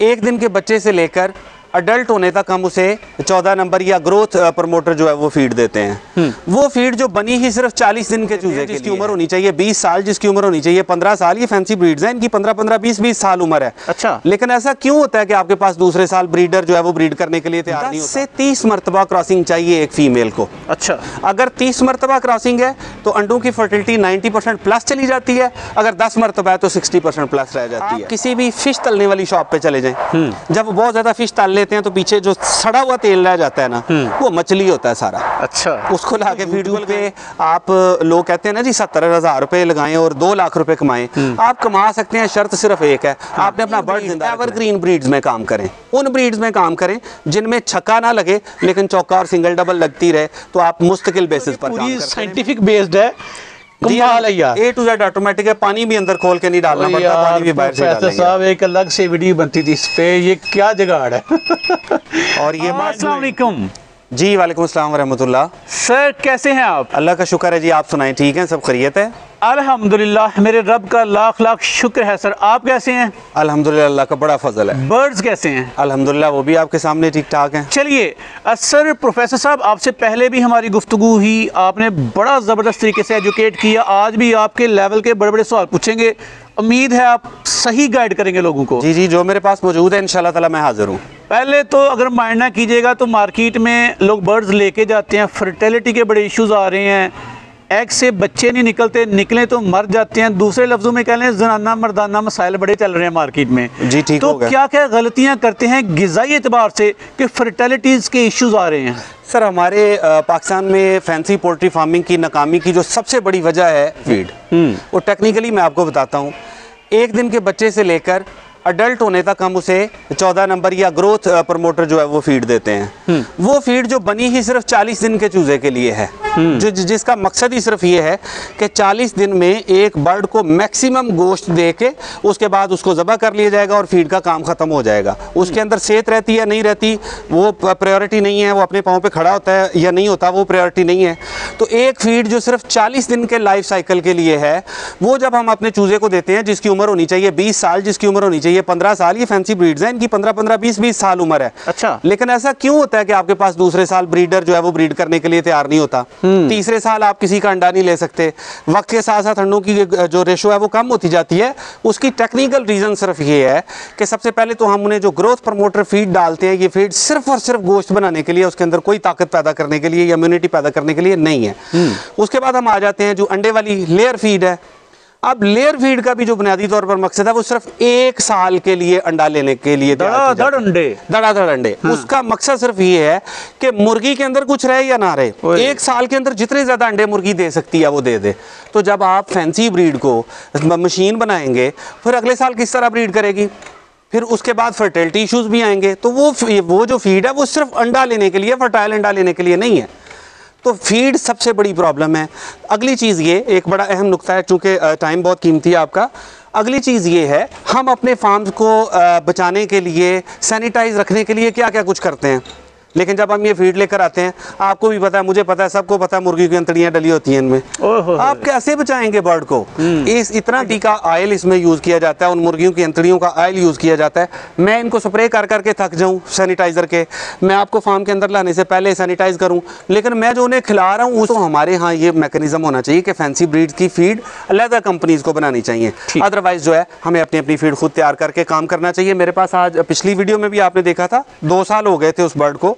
एक दिन के बच्चे से लेकर अडल्ट होने तक हम उसे चौदह नंबर या ग्रोथ प्रमोटर जो है वो फ़ीड देते हैं। वो फ़ीड जो बनी ही सिर्फ़ चालीस दिन के चूजे जिसकी उम्र होनी चाहिए बीस साल जिसकी उम्र होनी चाहिए पंद्रह साल ये फैंसी ब्रीड्स हैं इनकी पंद्रह पंद्रह बीस बीस साल उम्र है। अच्छा। लेकिन ऐसा क्यों होता है कि आपके पास दूसरे साल ब्रीडर जो है वो ब्रीड करने के लिए तैयार नहीं होता? से तीस मरतबा क्रॉसिंग चाहिए एक फीमेल को। अच्छा। अगर 30 मरतबा क्रॉसिंग है तो अंडों की फर्टिलिटी 90 परसेंट प्लस चली जाती है। अगर 10 मरतबा है तो 60 परसेंट प्लस रह जाती है। किसी भी फ़िश तलने वाली शॉप पे चले जाए। जब बहुत ज़्यादा फ़िश तल लेते हैं तो पीछे जो सड़ा हुआ तेल रह जाता है ना वो मछली होता है सारा। अच्छा। उसको ला के फ़ीड पे? आप लोग कहते हैं ना जी सत्तर हज़ार रुपए लगाएँ और दो लाख रुपए कमाए। आप कमा सकते हैं शर्त सिर्फ़ एक है। आपने अपना बर्ड ज़िंदा एवरग्रीन ब्रीड्स में काम करें। उन ब्रीड्स में काम करें जिनमें छक्का ना लगे लेकिन चौका और सिंगल डबल लगती रहे तो आप मुस्तकिल बेसिस पर काम पूरी। साइंटिफिक बेस्ड है है। ए टू जेड ऑटोमेटिक है पानी भी अंदर खोल के नहीं डालना पड़ता पानी भी बाहर से साहब एक अलग से वीडियो बनती थी इस पे ये क्या जगाड़ है? और ये अस्सलाम वालेकुम। जी वालेकुम अस्सलाम वरहमतुल्लाह। सर कैसे हैं आप? अल्लाह का शुक्र है जी आप सुनाएँ ठीक हैं? सब खैरियत है? अल्हम्दुलिल्लाह मेरे रब का लाख लाख शुक्र है सर। आप कैसे हैं? अल्हम्दुलिल्लाह अल्लाह का बड़ा फजल है। बर्ड्स कैसे हैं? अल्हम्दुलिल्लाह वो भी आपके सामने ठीक ठाक हैं। चलिए सर प्रोफेसर साहब आपसे पहले भी हमारी गुफ्तगू हुई। आपने बड़ा ज़बरदस्त तरीके से एजुकेट किया। आज भी आपके लेवल के बड़े बड़े सवाल पूछेंगे। उम्मीद है आप सही गाइड करेंगे लोगों को। जी जी जो मेरे पास मौजूद है इंशाल्लाह ताला मैं हाजिर हूँ। पहले तो अगर मायना कीजिएगा तो मार्केट में लोग बर्ड्स लेके जाते हैं फर्टिलिटी के बड़े इश्यूज़ आ रहे हैं। एग से बच्चे नहीं निकलते निकले तो मर जाते हैं। दूसरे लफ्ज़ों में कह लें जनाना मर्दाना मसाइल बड़े चल रहे हैं मार्केट में। जी, ठीक तो क्या क्या गलतियाँ करते हैं गज़ाई एतबार से कि फर्टिलिटीज़ के इश्यूज़ आ रहे हैं? सर हमारे पाकिस्तान में फैंसी पोल्ट्री फ़ार्मिंग की नाकामी की जो सबसे बड़ी वजह है फ़ीड वो टेक्निकली मैं आपको बताता हूँ। एक दिन के बच्चे से लेकर अडल्ट होने तक हम उसे चौदह नंबर या ग्रोथ प्रमोटर जो है वो फ़ीड देते हैं। वो फ़ीड जो बनी ही सिर्फ़ चालीस दिन के चूजे के लिए है। जो जि- जिसका मकसद ही सिर्फ़ ये है कि चालीस दिन में एक बर्ड को मैक्सिमम गोश्त दे के उसके बाद उसको ज़बह कर लिया जाएगा और फ़ीड का काम ख़त्म हो जाएगा। उसके अंदर सेहत रहती है नहीं रहती वो प्रायोरिटी नहीं है वो अपने पाँव पर खड़ा होता है या नहीं होता वो प्रायोरिटी नहीं है। तो एक फ़ीड जो सिर्फ़ चालीस दिन के लाइफ साइकिल के लिए है वो जब हम अपने चूज़े को देते हैं जिसकी उम्र होनी चाहिए बीस साल जिसकी उम्र होनी चाहिए पंद्रह साल ये फैंसी ब्रीड्स हैं इनकी पंद्रह पंद्रह बीस बीस साल उम्र है। अच्छा। लेकिन ऐसा क्यों होता है कि आपके पास दूसरे साल ब्रीडर जो है वो ब्रीड करने के लिए तैयार नहीं होता? तीसरे साल आप किसी का अंडा नहीं ले सकते। वक्त के साथ साथ अंडों की जो रेशो है वो कम होती जाती है। उसकी टेक्निकल रीज़न सिर्फ़ ये है कि सबसे पहले तो हम उन्हें जो ग्रोथ प्रमोटर फ़ीड डालते हैं ये फ़ीड सिर्फ़ और सिर्फ़ गोश्त बनाने के लिए उसके अंदर कोई ताकत पैदा करने के लिए या इम्यूनिटी पैदा करने के लिए नहीं है। उसके बाद हम आ जाते हैं जो अंडे वाली लेयर फ़ीड है। अब लेयर फ़ीड का भी जो बुनियादी तौर पर मकसद है वो सिर्फ़ एक साल के लिए अंडा लेने के लिए धड़ाधड़ अंडे। धड़ाधड़ अंडे। उसका मकसद सिर्फ़ ये है कि मुर्गी के अंदर कुछ रहे या ना रहे। एक साल के अंदर जितने ज़्यादा अंडे मुर्गी दे सकती है वो दे दे। तो जब आप फैंसी ब्रीड को मशीन बनाएँगे फिर अगले साल किस तरह ब्रीड करेगी? फिर उसके बाद फर्टिलिटी इश्यूज़ भी आएँगे। तो वो वो जो फ़ीड है वो सिर्फ़ अंडा लेने के लिए फर्टाइल अंडा लेने के लिए नहीं है। तो फ़ीड सबसे बड़ी प्रॉब्लम है। अगली चीज़ ये, एक बड़ा अहम नुकता है, चूँकि टाइम बहुत कीमती है आपका। अगली चीज़ ये है, हम अपने फार्म को बचाने के लिए सैनिटाइज रखने के लिए क्या क्या कुछ करते हैं? लेकिन जब हम ये फ़ीड लेकर आते हैं आपको भी पता है मुझे पता है सबको पता है मुर्गी की अंतड़ियाँ डली होती हैं इनमें। आप कैसे बचाएँगे बर्ड को? इस इतना टीका ऑयल इसमें यूज़ किया जाता है उन मुर्गियों की अंतड़ियों का ऑयल यूज़ किया जाता है। मैं इनको स्प्रे कर करके थक जाऊँ सैनिटाइज़र के। मैं आपको फार्म के अंदर लाने से पहले सैनिटाइज करूँ। लेकिन मैं जो उन्हें खिला रहा हूँ तो हमारे यहाँ ये मैकेनिज्म होना चाहिए कि फैंसी ब्रीड की फ़ीड अलग कंपनीज़ को बनानी चाहिए। अदरवाइज़ जो है हमें अपनी अपनी फ़ीड खुद तैयार करके काम करना चाहिए। मेरे पास आज पिछली वीडियो में भी आपने देखा था दो साल हो गए थे उस बर्ड को।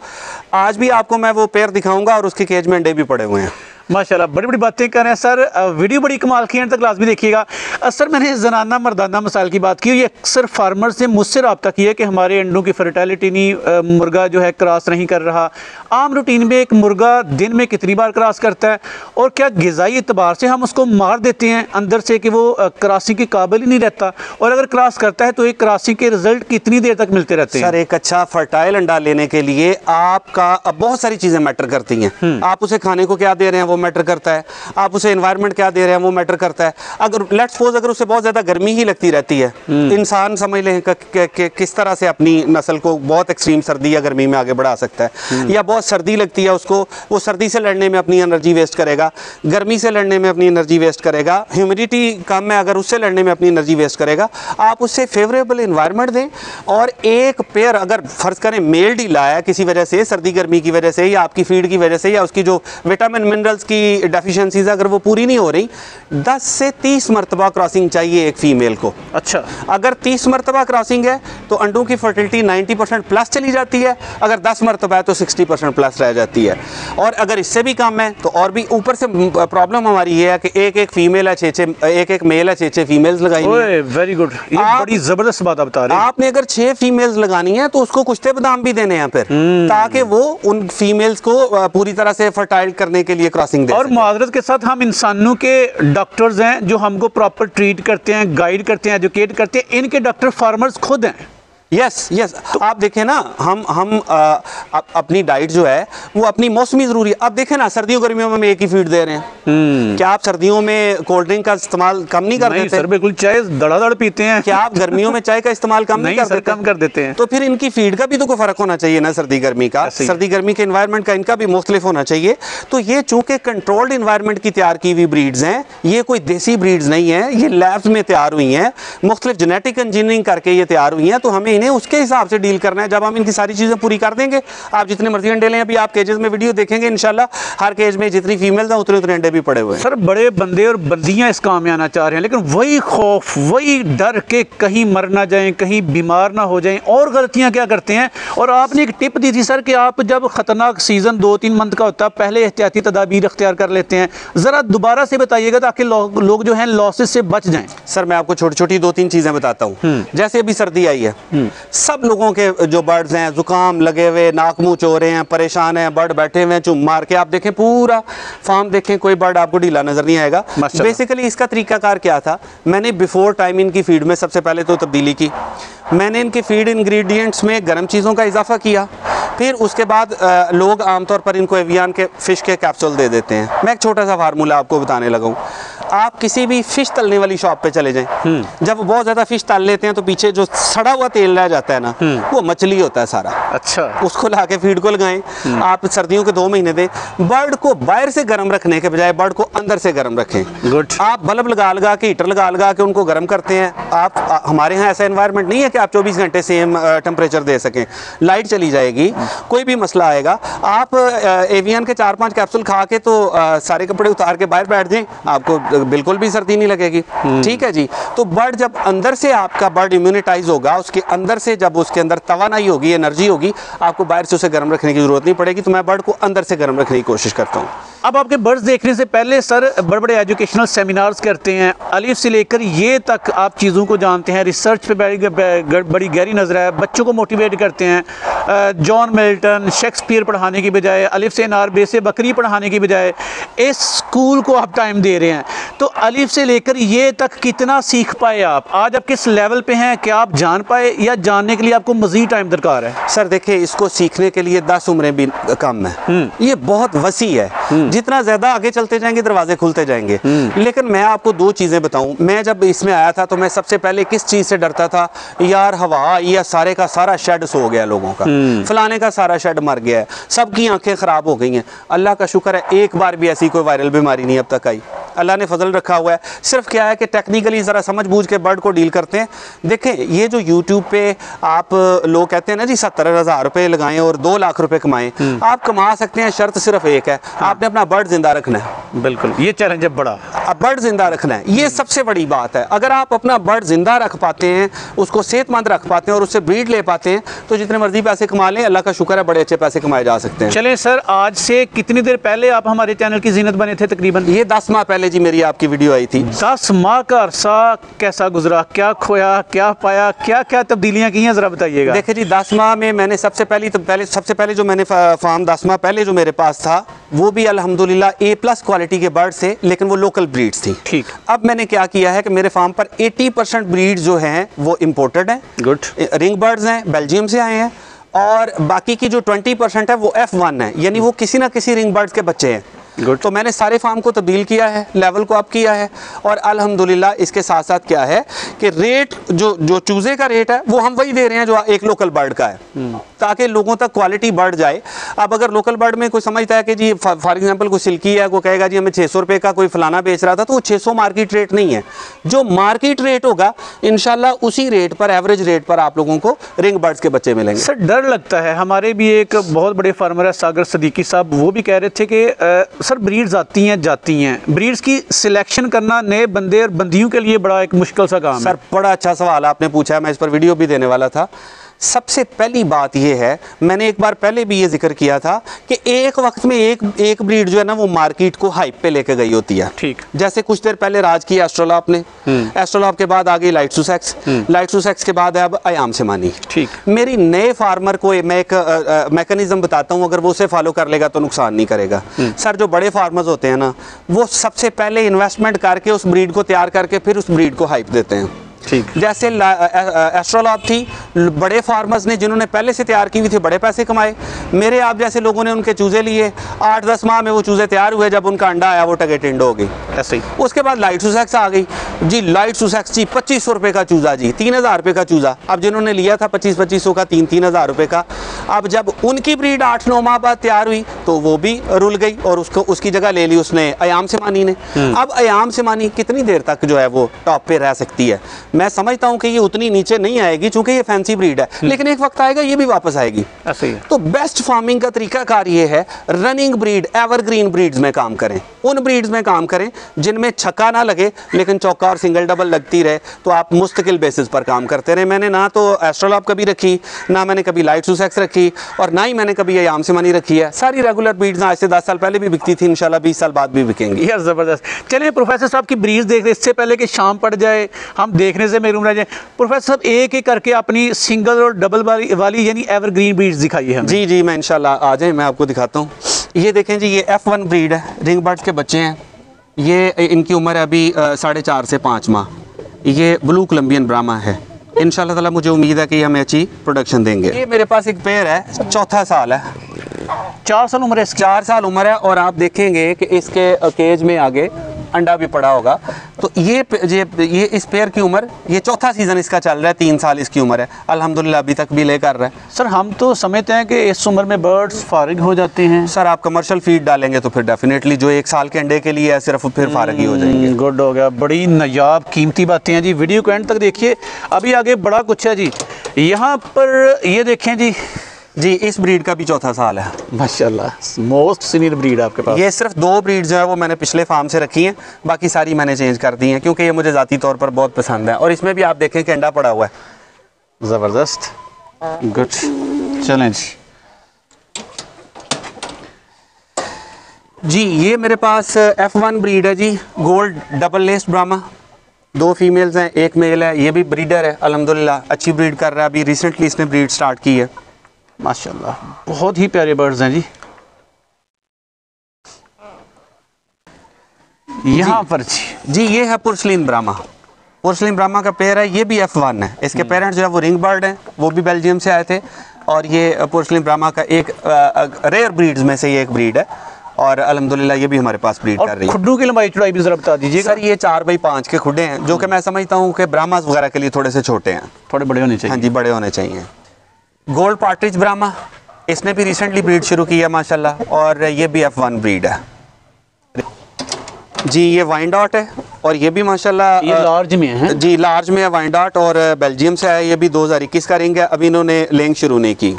आज भी आपको मैं वो पेयर दिखाऊँगा और उसके केज में अंडे भी पड़े हुए हैं। माशाल्लाह बड़ी बड़ी बातें कर रहे हैं सर। वीडियो बड़ी कमाल की है एंड तक भी देखिएगा। सर मैंने जनाना मर्दाना मसाइल की बात की ये अक्सर फार्मर से मुझसे रबता किया कि हमारे अंडों की फर्टिलिटी नहीं मुर्गा जो है क्रॉस नहीं कर रहा। आम रूटीन में एक मुर्गा दिन में कितनी बार क्रॉस करता है और क्या गज़ाई एतबार से हम उसको मार देते हैं अंदर से कि वो क्रॉसिंग के काबिल ही नहीं रहता? और अगर क्रॉस करता है तो एक क्रॉसिंग के रिज़ल्ट कितनी देर तक मिलते रहते हैं? सर एक अच्छा फर्टाइल अंडा लेने के लिए आपका अब बहुत सारी चीज़ें मैटर करती हैं। आप उसे खाने को क्या दे रहे हैं? वो मैटर करता है। आप उसे इन्वायरमेंट क्या दे रहे हैं वो मैटर करता है। अगर लेट्स सपोज़ अगर उसे बहुत ज़्यादा गर्मी ही लगती रहती है इंसान समझ लें किस तरह से अपनी नस्ल को बहुत एक्सट्रीम सर्दी या गर्मी में आगे बढ़ा सकता है। या बहुत सर्दी लगती है उसको वो सर्दी से लड़ने में अपनी एनर्जी वेस्ट करेगा गर्मी से लड़ने में अपनी एनर्जी वेस्ट करेगा ह्यूमिडिटी कम है अगर उससे लड़ने में अपनी एनर्जी वेस्ट करेगा आप उससे फेवरेबल इन्वायरमेंट दें और एक पेयर अगर फ़र्ज़ करें मेल ढीला है किसी वजह से सर्दी गर्मी की वजह से या आपकी फ़ीड की वजह से या उसकी जो विटामिन मिनरल्स की डेफिशिएंसीज अगर वो पूरी नहीं हो रही 10 से 30 मरतबा क्रॉसिंग चाहिए एक फ़ीमेल को। अच्छा। अगर 30 मरतबा क्रॉसिंग है तो अंडों की फर्टिलिटी 90 परसेंट प्लस चली जाती है। अगर 10 मरतबा है तो 60 परसेंट प्लस रह जाती है। और अगर इससे भी कम है तो और भी ऊपर से प्रॉब्लम हमारी ये है कि एक एक फीमेल है छः छः एक एक मेल है छः छः फीमेल्स लगाई वेरी गुड ये बड़ी ज़बरदस्त बात बता रहे हैं। आपने अगर छह फीमेल्स लगानी है तो उसको कुश्ते बादाम भी देने हैं फिर। हम्म। ताकि वो उन फीमेल्स को पूरी तरह से फर्टाइल करने के लिए क्रॉसिंग दे और। माजरत के साथ हम इंसानों के डॉक्टर्स हैं जो हमको प्रॉपर ट्रीट करते हैं गाइड करते हैं एजुकेट करते हैं इनके डॉक्टर फार्मर्स खुद हैं यस yes, यस yes. तो आप देखें ना हम हम आ, अप, अपनी डाइट जो है वो अपनी मौसमी ज़रूरी है अब देखें ना सर्दियों गर्मियों में एक ही फ़ीड दे रहे हैं। क्या आप सर्दियों में कोल्ड ड्रिंक का इस्तेमाल कम नहीं कर देते? बिल्कुल चाय धड़ाधड़ पीते हैं। क्या आप गर्मियों में चाय का इस्तेमाल कम नहीं, कर कम कर देते हैं। तो फिर इनकी फ़ीड का भी तो कोई फ़र्क होना चाहिए ना सर्दी गर्मी का? सर्दी गर्मी के इन्वायरमेंट का इनका भी मुख्तलिफ़ होना चाहिए। तो ये चूँकि कंट्रोल्ड इन्वायरमेंट की तैयार की हुई ब्रीड्स हैं ये कोई देसी ब्रीड्स नहीं है ये लैब्स में तैयार हुई हैं। मुख्तलिफ़ जेनेटिक इंजीनियरिंग करके ये तैयार हुई हैं तो हमें इन्हें उसके हिसाब से डील करना है। जब हम इनकी सारी चीज़ें पूरी कर देंगे आप जितने मर्ज़ी अंडे लें अभी आप केजेस में वीडियो देखेंगे इंशाल्लाह। हर केज में जितनी फीमेल्स हैं उतने उतने अंडे भी पड़े हुए हैं। सर बड़े बंदे और बंदियाँ इस काम में आना चाह रहे हैं लेकिन वही खौफ वही डर के कहीं मर ना जाएँ कहीं बीमार ना हो जाएँ और गलतियाँ क्या करते हैं? और आपने एक टिप दी थी सर कि आप जब ख़तरनाक सीज़न दो तीन मंथ का होता है पहले एहतियाती तदाबीर अख्तियार कर लेते हैं। ज़रा दोबारा से बताइएगा ताकि लोग जो हैं लॉसेस से बच जाएँ। सर मैं आपको छोटी छोटी दो तीन चीज़ें बताता हूँ। जैसे अभी सर्दी आई है। सब लोगों के जो बर्ड्स हैं जुकाम लगे हुए नाक मुँह चो रहे हैं परेशान हैं बर्ड बैठे हुए हैं चुम मार के। आप देखें पूरा फार्म देखें कोई बर्ड आपको ढीला नज़र नहीं आएगा। बेसिकली इसका तरीकाकार क्या था? मैंने बिफोर टाइम इनकी फ़ीड में सबसे पहले तो तब्दीली की। मैंने इनके फ़ीड इंग्रेडिएंट्स में गर्म चीज़ों का इजाफा किया। फिर उसके बाद लोग आमतौर पर इनको एवियन के फ़िश के कैप्सूल दे देते हैं। मैं एक छोटा सा फार्मूला आपको बताने लगा हूँ। आप किसी भी फ़िश तलने वाली शॉप पे चले जाएँ। जब वो बहुत ज़्यादा फ़िश तल लेते हैं तो पीछे जो सड़ा हुआ तेल रह जाता है ना वो मछली होता है सारा। अच्छा। उसको ला के फ़ीड को लगाएँ। आप सर्दियों के दो महीने दें। बर्ड को बाहर से गर्म रखने के बजाय बर्ड को अंदर से गर्म रखें। Good. आप बल्ब लगा लगा के हीटर लगा लगा के उनको गर्म करते हैं। आप आ, हमारे यहाँ ऐसा इन्वायरमेंट नहीं है कि आप 24 घंटे सेम टेम्परेचर दे सकें। लाइट चली जाएगी। कोई भी मसला आएगा। आप एवियन के चार पाँच कैप्सूल खा के तो सारे कपड़े उतार के बाहर बैठ जाएँ। आपको बिल्कुल भी सर्दी नहीं लगेगी। ठीक है जी। तो बर्ड जब अंदर से आपका बर्ड इम्यूनिटाइज होगा, उसके अंदर से जब उसके अंदर तवानाई होगी, एनर्जी होगी, आपको बाहर से उसे गर्म रखने की ज़रूरत नहीं पड़ेगी। तो मैं बर्ड को अंदर से गर्म रखने की कोशिश करता हूँ। अब आपके बर्ड्स देखने से पहले सर, बड़े बड़े एजुकेशनल सेमिनार्स करते हैं। अलिफ से लेकर ये तक आप चीज़ों को जानते हैं। रिसर्च पे बड़ी बड़ी गहरी नज़र है। बच्चों को मोटिवेट करते हैं। जॉन मिल्टन शेक्सपियर पढ़ाने की बजाय, अलिफ से नार बे से बकरी पढ़ाने की बजाय, इस स्कूल को आप टाइम दे रहे हैं। तो अलिफ से लेकर ये तक कितना सीख पाए आप? आज आप किस लेवल पे हैं? क्या आप जान पाए या जानने के लिए आपको मज़ीद टाइम दरकार है? सर देखिए इसको सीखने के लिए दस उम्रें भी कम है। ये बहुत वसी है। जितना ज़्यादा आगे चलते जाएँगे दरवाजे खुलते जाएँगे। लेकिन मैं आपको दो चीज़ें बताऊँ। मैं जब इसमें आया था तो मैं सबसे पहले किस चीज़ से डरता था? यार हवा या सारे का सारा शेड सो गया लोगों का। फलाने का सारा शेड मर गया है। सबकी आँखें खराब हो गई हैं। अल्लाह का शुक्र है एक बार भी ऐसी कोई वायरल बीमारी नहीं अब तक आई। अल्लाह ने फजल रखा हुआ है। सिर्फ़ क्या है कि टेक्निकली ज़रा समझ बूझ के बर्ड को डील करते हैं। देखें ये जो यूट्यूब पे आप लोग कहते हैं ना जी सत्तर हज़ार रुपये लगाएँ और दो लाख रुपए कमाएँ आप कमा सकते हैं शर्त सिर्फ़ एक है। आपने अपना बर्ड ज़िंदा रखना है। बिल्कुल ये चैलेंज है बड़ा। अब बर्ड ज़िंदा रखना है ये सबसे बड़ी बात है। अगर आप अपना बर्ड ज़िंदा रख पाते हैं उसको सेहतमंद रख पाते हैं और उससे ब्रीड ले पाते हैं तो जितने मर्ज़ी पैसे कमा लें अल्लाह का शुक्र है बड़े अच्छे पैसे कमाए जा सकते हैं। चलें सर आज से कितनी देर पहले आप हमारे चैनल की जीनत बने थे तकरीबन? ये दस माह पहले जी मेरी आपकी वीडियो आई थी। दस माह का अरसा कैसा गुजरा? क्या खोया? क्या पाया? क्या क्या तब्दीलियाँ की हैं? जरा बताइएगा। देखिए जी दस माह में मैंने सबसे पहली तो पहले सबसे पहले जो मैंने फार्म दस माह पहले जो मेरे पास था वो भी अल्हम्दुलिल्लाह ए प्लस क्वालिटी के बर्ड से लेकिन वो लोकल ब्रीड्स थी। ठीक। अब मैंने क्या किया है कि मेरे फार्म पर 80 परसेंट ब्रीड्स जो हैं वो इम्पोर्टेड हैं। गुड रिंग बर्ड्स हैं बेल्जियम से आए हैं और बाकी की जो 20 परसेंट है वो एफ़ वन है। यानी वो किसी ना किसी रिंग बर्ड्स के बच्चे हैं। तो मैंने सारे फार्म को तब्दील किया है लेवल को अप किया है और अल्हम्दुलिल्लाह इसके साथ साथ क्या है? कि रेट जो जो चूज़े का रेट है वो हम वही दे रहे हैं जो एक लोकल बर्ड का है। ताकि लोगों तक क्वालिटी बढ़ जाए। अब अगर लोकल बर्ड में कोई समझता है कि जी फॉर एग्जांपल कोई सिल्की है कोई कहेगा जी हमें छः सौ का कोई फलाना बेच रहा था तो वो छः सौ मार्केट रेट नहीं है। जो मार्केट रेट होगा इनशाला उसी रेट पर एवरेज रेट पर आप लोगों को रिंग बर्ड्स के बच्चे मिलेंगे। सर डर लगता है। हमारे भी एक बहुत बड़े फार्मर है सागर सदीकी साहब वो भी कह रहे थे कि सर ब्रीड्स आती हैं जाती हैं। ब्रीड्स की सिलेक्शन करना नए बंदे और बंदियों के लिए बड़ा एक मुश्किल सा काम है। सर, बड़ा अच्छा सवाल आपने पूछा है, मैं इस पर वीडियो भी देने वाला था। सबसे पहली बात यह है मैंने एक बार पहले भी ये ज़िक्र किया था कि एक वक्त में एक एक ब्रीड जो है ना वो मार्केट को हाइप पे लेके गई होती है। ठीक। जैसे कुछ देर पहले राज की एस्ट्रोलॉप ने। एस्ट्रोलॉप के बाद आ गई लाइट सुसेक्स लाइट सुसेक्स के बाद है अब आयाम से मानी ठीक। मेरी नए फार्मर को मैं एक मैकेनिज्म बताता हूँ अगर वो उसे फॉलो कर लेगा तो नुकसान नहीं करेगा। सर जो बड़े फार्मर्स होते हैं ना वो सबसे पहले इन्वेस्टमेंट करके उस ब्रीड को तैयार करके फिर उस ब्रीड को हाइप देते हैं। ठीक। जैसे एस्ट्रोलॉब थी बड़े फार्मर्स ने जिन्होंने पहले से तैयार की हुई थी बड़े पैसे कमाए। मेरे आप जैसे लोगों ने उनके चूज़े लिए आठ दस माह में वो चूज़े तैयार हुए जब उनका अंडा आया वो टगे टिंडो हो गई। ऐसे ही। उसके बाद लाइट सुसेक्स आ गई। जी लाइट सुसेक्स जी पच्चीस सौ रुपये का चूज़ा जी तीन हज़ार रुपये का चूज़ा। अब जिन्होंने लिया था पच्चीस पच्चीस सौ का तीन तीन हज़ार रुपये का। अब जब उनकी ब्रीड आठ नौ माह बाद तैयार हुई तो वो भी रुल गई और उसको उसकी जगह ले ली उसने अयाम से मानी ने अब अयाम से मानी कितनी देर तक जो है वो टॉप पे रह सकती है? मैं समझता हूँ कि ये उतनी नीचे नहीं आएगी चूँकि ये फैंसी ब्रीड है। लेकिन एक वक्त आएगा ये भी वापस आएगी। ऐसे ही तो बेस्ट फ़ार्मिंग का तरीकाकार ये है रनिंग ब्रीड एवरग्रीन ब्रीड्स में काम करें। उन ब्रीड्स में काम करें जिनमें छक्का ना लगे लेकिन चौका और सिंगल डबल लगती रहे तो आप मुस्तकिल बेसिस पर काम करते रहे। मैंने ना तो एस्ट्रोलॉप कभी रखी ना मैंने कभी लाइट सुसेक्स रखी और ना ही मैंने कभी ये आम से मनी रखी है। सारी रेगुलर ब्रीड्स आज से दस साल पहले भी बिकती थी इंशाल्लाह बीस साल बाद भी बिकेंगी। यार ज़बरदस्त। चलिए प्रोफेसर साहब की ब्रीज देख रहे इससे पहले कि शाम पड़ जाए हम देखने से महरूम रह जाए। प्रोफेसर साहब एक एक करके अपनी सिंगल और डबल वाली वाली यानी एवरग्रीन ब्रीड्स दिखाइए हमें। जी जी मैं इंशाल्लाह आ जाए मैं आपको दिखाता हूँ। ये देखें जी ये एफ़ वन ब्रीड है रिंग बर्ड्स के बच्चे हैं। ये इनकी उम्र है अभी साढ़े चार से पाँच माह। ये ब्लू कोलंबियन ब्रामा है। इंशाल्लाह ताला मुझे उम्मीद है कि ये हमें अच्छी प्रोडक्शन देंगे। ये मेरे पास एक पेयर है चौथा साल है। चार साल उम्र है चार साल उम्र है और आप देखेंगे कि इसके केज में आगे अंडा भी पड़ा होगा। तो ये ये ये इस पेयर की उम्र ये चौथा सीज़न इसका चल रहा है तीन साल इसकी उम्र है। अल्हम्दुलिल्लाह अभी तक भी ले कर रहा। है सर हम तो समझते हैं कि इस उम्र में बर्ड्स फारिग हो जाते हैं। सर आप कमर्शियल फ़ीड डालेंगे तो फिर डेफिनेटली जो एक साल के अंडे के लिए है सिर्फ़ फिर फारग ही हो जाएँगे। गुड हो गया। बड़ी नायाब कीमती बातें हैं जी। वीडियो को एंड तक देखिए। अभी आगे बड़ा कुछ है जी। यहाँ पर ये देखें जी। जी इस ब्रीड का भी चौथा साल है। माशाल्लाह मोस्ट सीनियर ब्रीड आपके पास। ये सिर्फ़ दो ब्रीड जो है वो मैंने पिछले फार्म से रखी हैं बाकी सारी मैंने चेंज कर दी हैं क्योंकि ये मुझे ज़ाती तौर पर बहुत पसंद है। और इसमें भी आप देखें कि अंडा पड़ा हुआ है। ज़बरदस्त। गुड चलें जी ये मेरे पास एफ़ वन ब्रीड है जी गोल्ड डबल लेस ब्रामा दो फीमेल्स हैं एक मेल है ये भी ब्रीडर है अल्हम्दुलिल्लाह अच्छी ब्रीड कर रहा है अभी रिसेंटली इसने ब्रीड स्टार्ट की है। माशाल्लाह। बहुत ही प्यारे बर्ड्स हैं जी। यहाँ पर जी। जी ये है पुरसलिन ब्रामा पुरसलिन ब्रामा का पेयर है ये भी एफ़ वन है। इसके पेरेंट्स जो है वो रिंग बर्ड हैं वो भी बेल्जियम से आए थे। और ये पुरसलिन ब्रामा का एक रेयर ब्रीड्स में से ये एक ब्रीड है। और अल्हम्दुलिल्लाह ये भी हमारे पास ब्रीड कर रही है। की लंबाई चौड़ाई भी ज़रा बता दीजिएगा। सर ये चार बाई पाँच के खुडे हैं जो कि मैं समझता हूँ कि ब्रामास वगैरह के लिए थोड़े से छोटे हैं। थोड़े बड़े होने चाहिए। हाँ जी बड़े होने चाहिए। गोल्ड पार्ट्रिज ब्रामा इसने भी रिसेंटली ब्रीड शुरू की है माशाल्लाह और ये भी एफ़ वन ब्रीड है। जी ये वाइन डॉट है और ये भी माशाल्लाह ये लार्ज में है। जी लार्ज में है वाइन डॉट और बेल्जियम से है ये भी 2021 का रिंग है अभी इन्होंने लेंग शुरू नहीं की।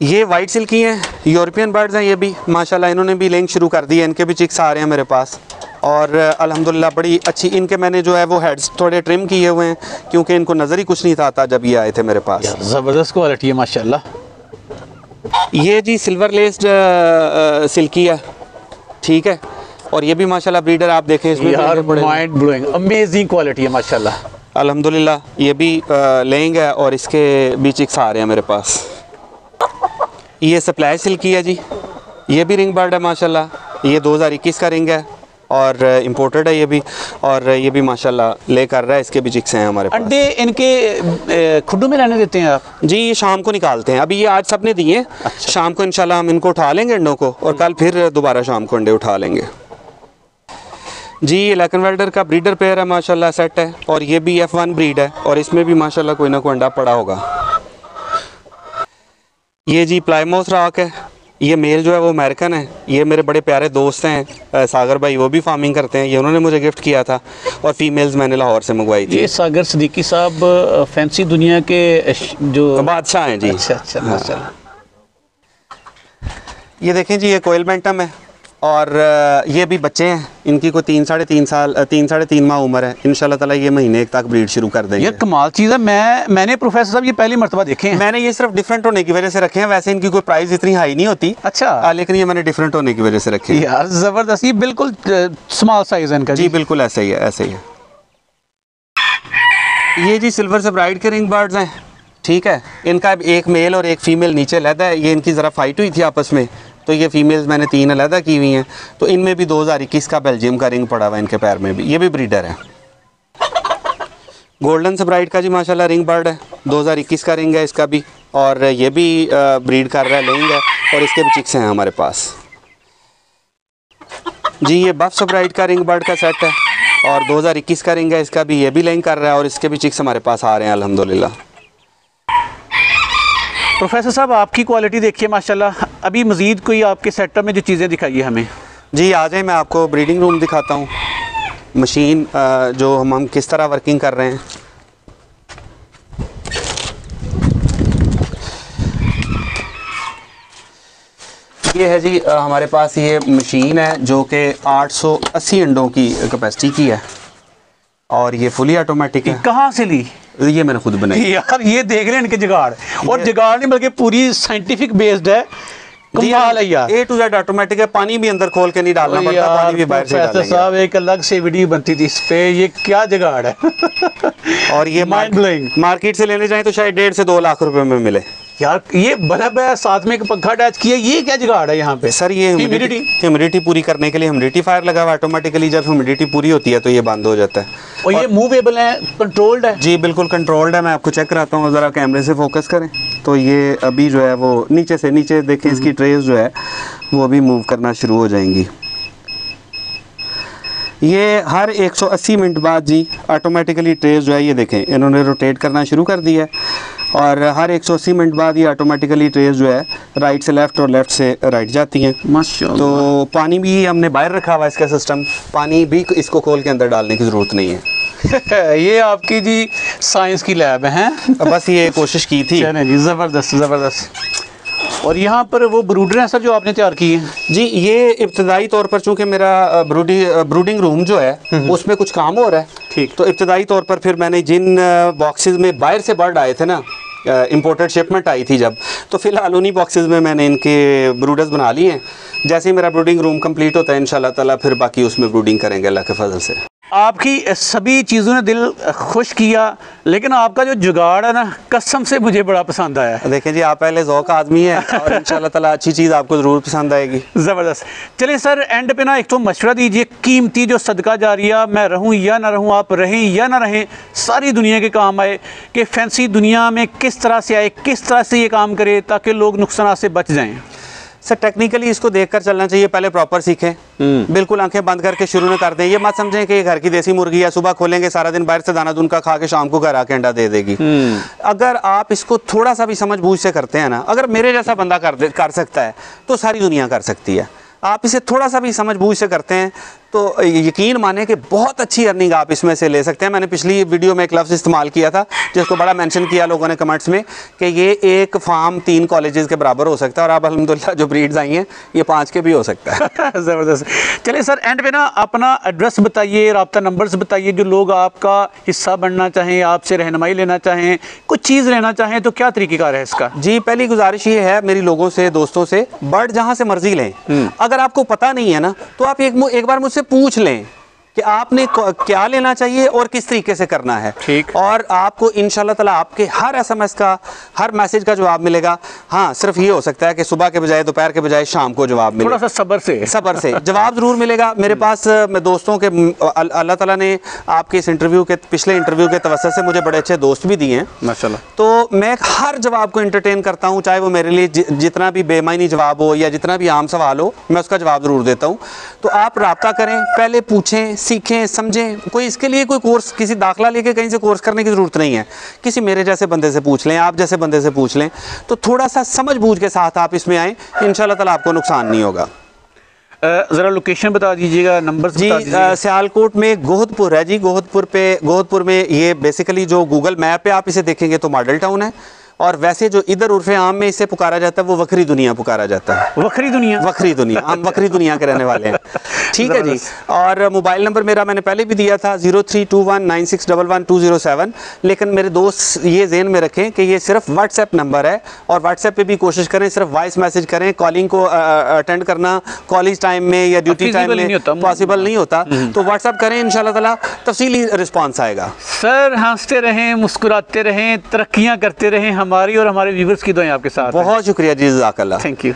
ये वाइट सिल्की हैं यूरोपियन बर्ड्स हैं ये भी माशाल्लाह इन्होंने भी लेंग शुरू कर दी है इनके भी चिक्स आ रहे हैं मेरे पास। और अल्हम्दुलिल्लाह बड़ी अच्छी इनके मैंने जो है वो हेड्स थोड़े ट्रिम किए हुए हैं क्योंकि इनको नज़र ही कुछ नहीं था आता जब ये आए थे मेरे पास। ज़बरदस्त क्वालिटी है माशाल्लाह। ये जी सिल्वर लेस्ड सिल्की है ठीक है? और ये भी माशाल्लाह ब्रीडर आप देखें इसमें माइंड ब्लोइंग अमेजिंग क्वालिटी है माशाल्लाह। अल्हम्दुलिल्लाह ये भी लेंग है और इसके बीच एक रहे हैं मेरे पास। ये सप्लाई सिल्की है जी ये भी रिंग बर्ड है माशाल्लाह ये 2021 का रिंग है। और इम्पोर्टेड है ये भी और ये भी माशाल्लाह ले कर रहा है इसके भी चिक्स हैं हमारे पास। अंडे इनके खुड्डों में रहने देते हैं आप? जी ये शाम को निकालते हैं। अभी ये आज सबने दिए। हैं अच्छा। शाम को इंशाल्लाह हम इनको उठा लेंगे अंडों को और कल फिर दोबारा शाम को अंडे उठा लेंगे। जी ये लैकन वेल्डर का ब्रीडर पेयर है माशाल्लाह सेट है और ये भी एफ़ वन ब्रीड है और इसमें भी माशाल्लाह कोई ना कोई अंडा पड़ा होगा। ये जी प्लाईमाउथ राक है। ये मेल जो है वो अमेरिकन है। ये मेरे बड़े प्यारे दोस्त हैं सागर भाई वो भी फ़ार्मिंग करते हैं। ये उन्होंने मुझे गिफ्ट किया था और फीमेल्स मैंने लाहौर से मंगवाई थी। ये सागर सदीकी साहब फैंसी दुनिया के जो बादशाह हैं जी। अच्छा अच्छा हाँ। ये देखें जी ये कोयल बैंटम है। और ये भी बच्चे हैं। इनकी कोई तीन साढ़े तीन साल तीन साढ़े तीन माह उम्र है। इन ताला ये महीने एक तक ब्रीड शुरू कर देंगे। ये कमाल चीज़ है। मैं मैंने प्रोफेसर साहब ये पहली मरतबा देखे हैं। मैंने ये सिर्फ़ डिफरेंट होने की वजह से रखे हैं। वैसे इनकी कोई प्राइस इतनी हाई नहीं होती। अच्छा। आ, लेकिन ये मैंने डिफरेंट होने की वजह से रखे यार ज़बरदस्त। ये बिल्कुल स्मॉल साइज़ है इनका जी। बिल्कुल ऐसे ही है ऐसे ही है। ये जी सिल्वर से ब्राइड के रिंग बर्ड्स हैं। ठीक है? इनका एक मेल और एक फीमेल नीचे लहदा है। ये इनकी ज़रा फाइट हुई थी आपस में। तो ये फीमेल्स मैंने तीन अलहदा की हुई हैं। तो इनमें भी 2021 का बेल्जियम का रिंग पड़ा हुआ है इनके पैर में भी। ये भी ब्रीडर है। गोल्डन से ब्राइड का जी माशाल्लाह रिंग बर्ड है। 2021 का रिंग है इसका भी। और ये भी ब्रीड कर रहा है लेंग है। और इसके भी चिक्स हैं हमारे पास। जी, ये बफ ब्राइड का रिंग बर्ड का सेट है। और 2021 का रिंग है, इसका भी ये भी लेंग कर रहा है। और इसके भी चिक्स हमारे पास आ रहे हैं, अल्हम्दुलिल्लाह। प्रोफेसर साहब आपकी क्वालिटी देखिए माशाल्लाह। अभी मज़ीद कोई आपके सेटअप में जो चीज़ें दिखाइए हमें। जी आ जाए मैं आपको ब्रीडिंग रूम दिखाता हूँ। मशीन जो हम हम किस तरह वर्किंग कर रहे हैं। ये है जी हमारे पास ये मशीन है जो कि 880 अंडों की कैपेसिटी की है। और ये फुली ऑटोमेटिक है। कहाँ से ली? ये मैंने खुद बनाई। यार ये देख रहे हैं इनके जुगाड़। और जुगाड़ नहीं बल्कि पूरी साइंटिफिक बेस्ड है। ए टू जेड ऑटोमेटिक है पानी भी अंदर खोल के नहीं डालना पड़ता पानी भी बाहर से साहब एक अलग से वीडियो बनती थी इस पे। ये क्या जुगाड़ है? और ये. मार्केट से लेने जाए तो शायद डेढ़ से दो लाख रुपए में मिले। यार ये बल्ब है साथ में एक पंखा अटैच किया ये क्या जुगाड़ है यहाँ पे? सर ये ह्यूमिडिटी ह्यूमिडिटी पूरी करने के लिए ह्यूमिडिटी फायर लगा हुआ ऑटोमेटिकली जब ह्यूमिडिटी पूरी होती है तो ये बंद हो जाता है। और ये मूवेबल है कंट्रोल्ड है? जी बिल्कुल कंट्रोल्ड है मैं आपको चेक कराता हूँ ज़रा कैमरे से फोकस करें। तो ये अभी जो है वो नीचे से नीचे देखें इसकी ट्रेस जो है वो अभी मूव करना शुरू हो जाएँगी। ये हर 180 मिनट बाद जी ऑटोमेटिकली ट्रेस जो है ये देखें इन्होंने रोटेट करना शुरू कर दिया है। और हर 180 मिनट बाद ये ऑटोमेटिकली ट्रेस जो है राइट से लेफ़्ट और लेफ़्ट से राइट जाती हैं। तो पानी भी हमने बाहर रखा हुआ है इसका सिस्टम पानी भी इसको खोल के अंदर डालने की ज़रूरत नहीं है। ये आपकी जी साइंस की लैब है। बस ये कोशिश की थी। जी ज़बरदस्त ज़बरदस्त। और यहाँ पर वो ब्रूडर हैं सर जो आपने तैयार की हैं। जी ये इब्तदाई तौर पर चूँकि मेरा अ, ब्रूडी ब्रूडिंग रूम जो है उसमें कुछ काम हो रहा है। ठीक। तो इब्तदाई तौर पर फिर मैंने जिन बॉक्सेस में बाहर से बर्ड आए थे ना इम्पोर्टेड शिपमेंट आई थी जब तो फ़िलहाल उन्हीं बॉक्सेस में मैंने इनके ब्रूडर्स बना लिए हैं। जैसे ही मेरा ब्रूडिंग रूम कंप्लीट होता है इंशाल्लाह ताला फिर बाकी उसमें ब्रूडिंग करेंगे अल्लाह के फजल से। आपकी सभी चीज़ों ने दिल खुश किया लेकिन आपका जो जुगाड़ है ना कसम से मुझे बड़ा पसंद आया है। देखें जी आप पहले जौक आदमी है और इंशाल्लाह ताला अच्छी चीज़ आपको ज़रूर पसंद आएगी। ज़बरदस्त। चलिए सर एंड पे ना एक तो मशवरा दीजिए कीमती जो सदका जारिया मैं रहूँ या ना रहूँ आप रहें या ना रहें सारी दुनिया के काम आए कि फैंसी दुनिया में किस तरह से आए किस तरह से ये काम करे ताकि लोग नुकसान से बच जाएँ। सर टेक्निकली इसको देखकर चलना चाहिए पहले प्रॉपर सीखें। बिल्कुल आँखें बंद करके शुरू में कर दें। ये मत समझें कि ये घर की देसी मुर्गी है सुबह खोलेंगे सारा दिन बाहर से दाना दून का खा के शाम को घर आके अंडा दे देगी। अगर आप इसको थोड़ा सा भी समझ बूझ से करते हैं ना अगर मेरे जैसा बंदा कर कर सकता है तो सारी दुनिया कर सकती है। आप इसे थोड़ा सा भी समझ बूझ से करते हैं तो यकीन माने कि बहुत अच्छी अर्निंग आप इसमें से ले सकते हैं। मैंने पिछली वीडियो में एक लफ्ज़ इस्तेमाल किया था जिसको बड़ा मेंशन किया लोगों ने कमेंट्स में कि ये एक फार्म तीन कॉलेजेस के बराबर हो सकता है और अब अलहमदिल्ला जो ब्रीड्स आई हैं ये पाँच के भी हो सकता है। ज़बरदस्त। चलिए सर एंड पे ना अपना एड्रेस बताइए रबता नंबर्स बताइए जो लोग आपका हिस्सा बनना चाहें आपसे रहनमाई लेना चाहें कुछ चीज़ लेना चाहें तो क्या तरीक़ेकार है इसका? जी पहली गुजारिश ये है मेरी लोगों से दोस्तों से बर्ड जहाँ से मर्ज़ी लें। अगर आपको पता नहीं है ना तो आप एक बार मुझसे पूछ लें। कि आपने क्या लेना चाहिए और किस तरीके से करना है। ठीक। और आपको इन ताला आपके हर एसएमएस का हर मैसेज का जवाब मिलेगा। हाँ सिर्फ़ ये हो सकता है कि सुबह के बजाय दोपहर के बजाय शाम को जवाब मिले। थोड़ा सा सब्र से। सबर से। जवाब ज़रूर मिलेगा। मेरे पास मैं दोस्तों के अल्लाह ताला ने आपके इस इंटरव्यू के पिछले इंटरव्यू के तवसत से मुझे बड़े अच्छे दोस्त भी दिए हैं। माशा तो मैं हर जवाब को इंटरटेन करता हूँ चाहे वो मेरे लिए जितना भी बेमानी जवाब हो या जितना भी आम सवाल हो मैं उसका जवाब ज़रूर देता हूँ। तो आप रबता करें पहले पूछें सीखें समझें। कोई इसके लिए कोई कोर्स किसी दाखला लेके कहीं से कोर्स करने की ज़रूरत नहीं है। किसी मेरे जैसे बंदे से पूछ लें आप जैसे बंदे से पूछ लें तो थोड़ा सा समझ बूझ के साथ आप इसमें आएँ इन ताला आपको नुकसान नहीं होगा। जरा लोकेशन बता दीजिएगा नंबर जी सियालकोट में गोहदपुर है जी गोहदपुर पे गोहदपुर में ये बेसिकली जो गूगल मैप पे आप इसे देखेंगे तो मॉडल टाउन है। और वैसे जो इधर उर्फे आम में इसे पुकारा जाता है वो वखरी दुनिया पुकारा जाता है। वखरी दुनिया? वखरी दुनिया हम वखरी दुनिया के रहने वाले हैं। ठीक है जी। और मोबाइल नंबर मेरा मैंने पहले भी दिया था zero three two one nine six double one two zero seven लेकिन मेरे दोस्त ये जेन में रखें कि ये सिर्फ़ व्हाट्सएप नंबर है और व्हाट्सएप पे भी कोशिश करें सिर्फ़ वॉइस मैसेज करें कॉलिंग को अटेंड करना कॉलेज टाइम में या ड्यूटी टाइम में पॉसिबल नहीं होता। तो व्हाट्सएप करें इन ताला तफसीली रिस्पॉन्स आएगा। सर हँसते रहें मुस्कुराते रहें तरक्याँ करते रहें हमारी और हमारे व्यूवर्स की दुआएँ आपके साथ बहुत शुक्रिया जी जजाकल्ला थैंक यू